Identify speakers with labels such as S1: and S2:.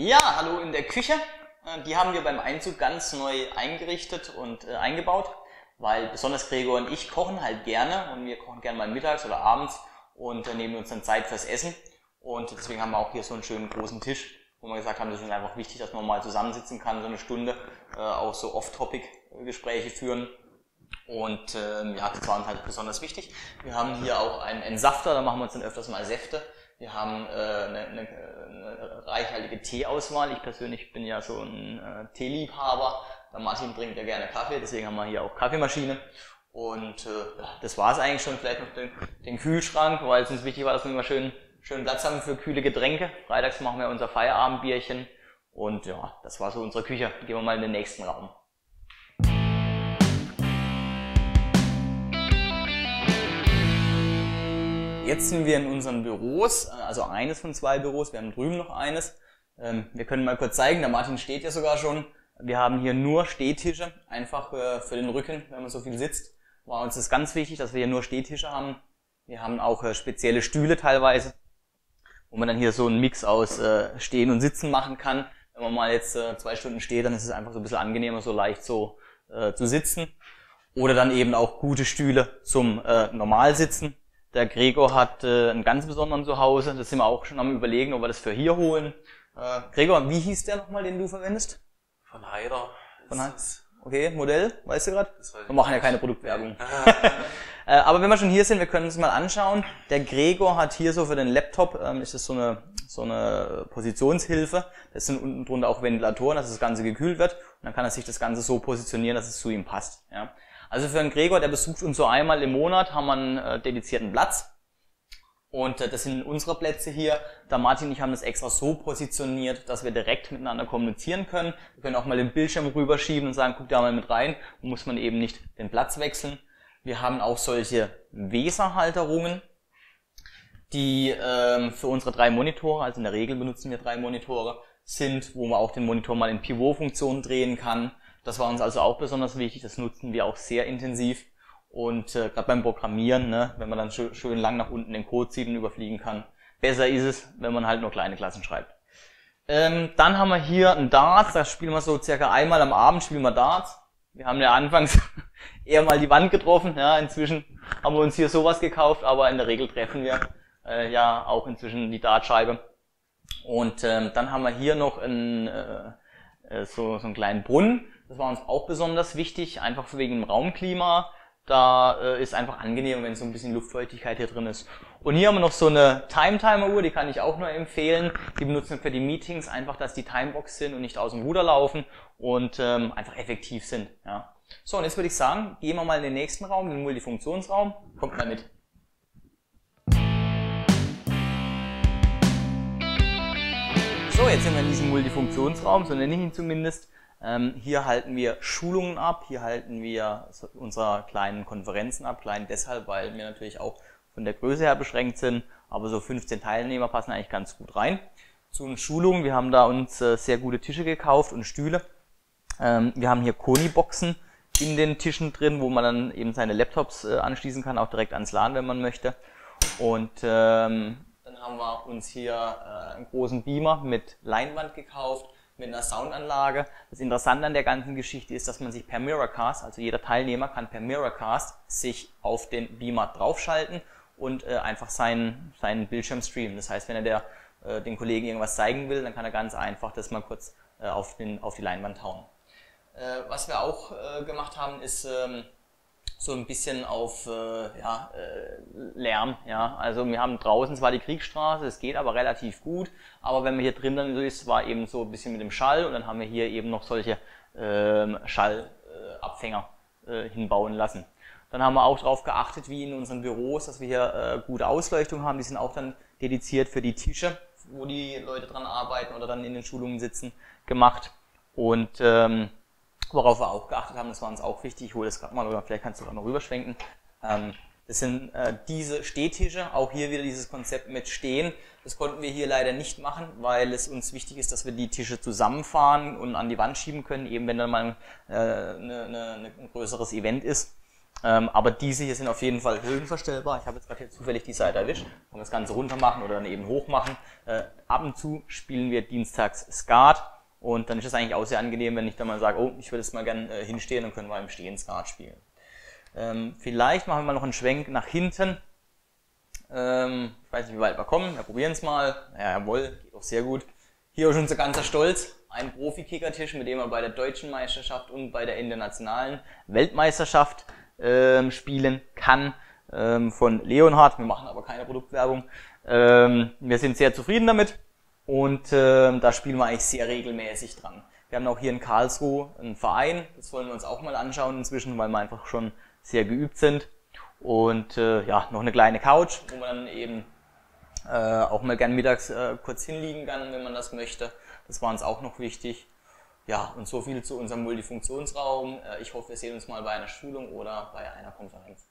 S1: Ja, hallo in der Küche. Äh, Die haben wir beim Einzug ganz neu eingerichtet und äh, eingebaut, weil besonders Gregor und ich kochen halt gerne und wir kochen gerne mal mittags oder abends und äh, nehmen uns dann Zeit fürs Essen. Und deswegen haben wir auch hier so einen schönen großen Tisch, wo wir gesagt haben, das ist einfach wichtig, dass man mal zusammensitzen kann, so eine Stunde, äh, auch so Off-Topic-Gespräche führen. Und ähm, ja, das war uns halt besonders wichtig. Wir haben hier auch einen Entsafter, da machen wir uns dann öfters mal Säfte. Wir haben äh, eine, eine, eine reichhaltige Teeauswahl. Ich persönlich bin ja so ein äh, Teeliebhaber. Der Martin trinkt ja gerne Kaffee, deswegen haben wir hier auch Kaffeemaschine. Und äh, das war es eigentlich schon. Vielleicht noch den, den Kühlschrank, weil es uns wichtig war, dass wir immer schön, schön Platz haben für kühle Getränke. Freitags machen wir unser Feierabendbierchen. Und ja, das war so unsere Küche. Gehen wir mal in den nächsten Raum. Jetzt sind wir in unseren Büros, also eines von zwei Büros, wir haben drüben noch eines. Ähm, Wir können mal kurz zeigen, der Martin steht ja sogar schon. Wir haben hier nur Stehtische, einfach äh, für den Rücken, wenn man so viel sitzt. War uns das ganz wichtig, dass wir hier nur Stehtische haben. Wir haben auch äh, spezielle Stühle teilweise, wo man dann hier so einen Mix aus äh, Stehen und Sitzen machen kann. Wenn man mal jetzt zwei Stunden steht, dann ist es einfach so ein bisschen angenehmer, so leicht so zu sitzen. Oder dann eben auch gute Stühle zum Normalsitzen. Der Gregor hat äh, einen ganz besonderen Zuhause. Das sind wir auch schon am überlegen, ob wir das für hier holen. Äh, Gregor, wie hieß der nochmal, den du verwendest?
S2: Von Heider.
S1: Von Heider. Okay, Modell, weißt du gerade?
S2: Das weiß ich
S1: Wir machen ja keine Produktwerbung. Äh, aber wenn wir schon hier sind, wir können uns mal anschauen. Der Gregor hat hier so für den Laptop, ähm, ist das so eine, so eine Positionshilfe. Das sind unten drunter auch Ventilatoren, dass das Ganze gekühlt wird. Und dann kann er sich das Ganze so positionieren, dass es zu ihm passt. Ja. Also für einen Gregor, der besucht uns so einmal im Monat, haben wir einen äh, dedizierten Platz. Und äh, das sind unsere Plätze hier. Der Martin und ich haben das extra so positioniert, dass wir direkt miteinander kommunizieren können. Wir können auch mal den Bildschirm rüberschieben und sagen, guck da mal mit rein. Da muss man eben nicht den Platz wechseln. Wir haben auch solche Weserhalterungen, die ähm, für unsere drei Monitore, also in der Regel benutzen wir drei Monitore, sind, wo man auch den Monitor mal in Pivot-Funktion drehen kann. Das war uns also auch besonders wichtig, das nutzen wir auch sehr intensiv. Und äh, gerade beim Programmieren, ne, wenn man dann schön, schön lang nach unten den Code sieht und überfliegen kann, besser ist es, wenn man halt nur kleine Klassen schreibt. Ähm, dann haben wir hier ein Darts, da spielen wir so circa einmal am Abend spielen wir Darts. Wir haben ja anfangs eher mal die Wand getroffen, ja, inzwischen haben wir uns hier sowas gekauft, aber in der Regel treffen wir äh, ja auch inzwischen die Dartscheibe. Und ähm, dann haben wir hier noch äh, äh, so, so einen kleinen Brunnen. Das war uns auch besonders wichtig, einfach wegen dem Raumklima. Da äh, ist einfach angenehm, wenn so ein bisschen Luftfeuchtigkeit hier drin ist. Und hier haben wir noch so eine Time-Timer-Uhr, die kann ich auch nur empfehlen. Die benutzen wir für die Meetings, einfach, dass die Timebox sind und nicht aus dem Ruder laufen und ähm, einfach effektiv sind. Ja. So, und jetzt würde ich sagen, gehen wir mal in den nächsten Raum, den Multifunktionsraum. Kommt mal mit. So, jetzt sind wir in diesem Multifunktionsraum, so nenne ich ihn zumindest. Ähm, hier halten wir Schulungen ab, hier halten wir unsere kleinen Konferenzen ab, klein deshalb, weil wir natürlich auch von der Größe her beschränkt sind, aber so 15 Teilnehmer passen eigentlich ganz gut rein. Zu den Schulungen, wir haben da uns äh, sehr gute Tische gekauft und Stühle. Ähm, wir haben hier Koni-Boxen in den Tischen drin, wo man dann eben seine Laptops äh, anschließen kann, auch direkt ans LAN, wenn man möchte. Und ähm, haben wir uns hier äh, einen großen Beamer mit Leinwand gekauft, mit einer Soundanlage. Das Interessante an der ganzen Geschichte ist, dass man sich per Mirrorcast, also jeder Teilnehmer kann per Mirrorcast sich auf den Beamer draufschalten und äh, einfach seinen, seinen Bildschirm streamen. Das heißt, wenn er der, äh, den Kollegen irgendwas zeigen will, dann kann er ganz einfach das mal kurz äh, auf, den, auf die Leinwand hauen. Äh, was wir auch äh, gemacht haben, ist ähm, so ein bisschen auf äh, ja, äh, Lärm. Ja. Also wir haben draußen zwar die Kriegsstraße, es geht aber relativ gut, aber wenn man hier drin dann so ist, war eben so ein bisschen mit dem Schall und dann haben wir hier eben noch solche ähm, Schallabfänger äh, hinbauen lassen. Dann haben wir auch darauf geachtet, wie in unseren Büros, dass wir hier äh, gute Ausleuchtung haben. Die sind auch dann dediziert für die Tische, wo die Leute dran arbeiten oder dann in den Schulungen sitzen, gemacht. Und ähm, worauf wir auch geachtet haben, das war uns auch wichtig, ich hole das gerade mal oder vielleicht kannst du auch noch rüberschwenken. Ähm, das sind äh, diese Stehtische, auch hier wieder dieses Konzept mit Stehen. Das konnten wir hier leider nicht machen, weil es uns wichtig ist, dass wir die Tische zusammenfahren und an die Wand schieben können, eben wenn dann mal äh, ne, ne, ne, ein größeres Event ist. Ähm, aber diese hier sind auf jeden Fall höhenverstellbar. Ich habe jetzt gerade hier zufällig die Seite erwischt. Man das Ganze runter machen oder dann eben hoch machen. Äh, ab und zu spielen wir dienstags Skat. Und dann ist es eigentlich auch sehr angenehm, wenn ich dann mal sage, oh, ich würde jetzt mal gerne äh, hinstehen, dann können wir im Stehen Skat spielen. Ähm, vielleicht machen wir mal noch einen Schwenk nach hinten. Ähm, ich weiß nicht, wie weit wir kommen. Wir probieren es mal. Ja, jawohl, geht auch sehr gut. Hier ist unser ganzer Stolz. Ein Profi-Kickertisch, mit dem wir bei der deutschen Meisterschaft und bei der internationalen Weltmeisterschaft ähm, spielen kann. Ähm, von Leonhard. Wir machen aber keine Produktwerbung. Ähm, wir sind sehr zufrieden damit. Und ähm, da spielen wir eigentlich sehr regelmäßig dran. Wir haben auch hier in Karlsruhe einen Verein. Das wollen wir uns auch mal anschauen inzwischen, weil wir einfach schon sehr geübt sind. Und äh, ja, noch eine kleine Couch, wo man dann eben äh, auch mal gern mittags äh, kurz hinliegen kann, wenn man das möchte. Das war uns auch noch wichtig. Ja, und so viel zu unserem Multifunktionsraum. Äh, ich hoffe, wir sehen uns mal bei einer Schulung oder bei einer Konferenz.